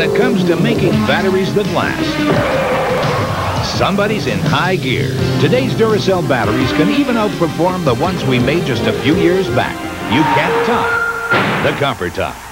When it comes to making batteries that last, somebody's in high gear. Today's Duracell batteries can even outperform the ones we made just a few years back. You can't top the Copper Top.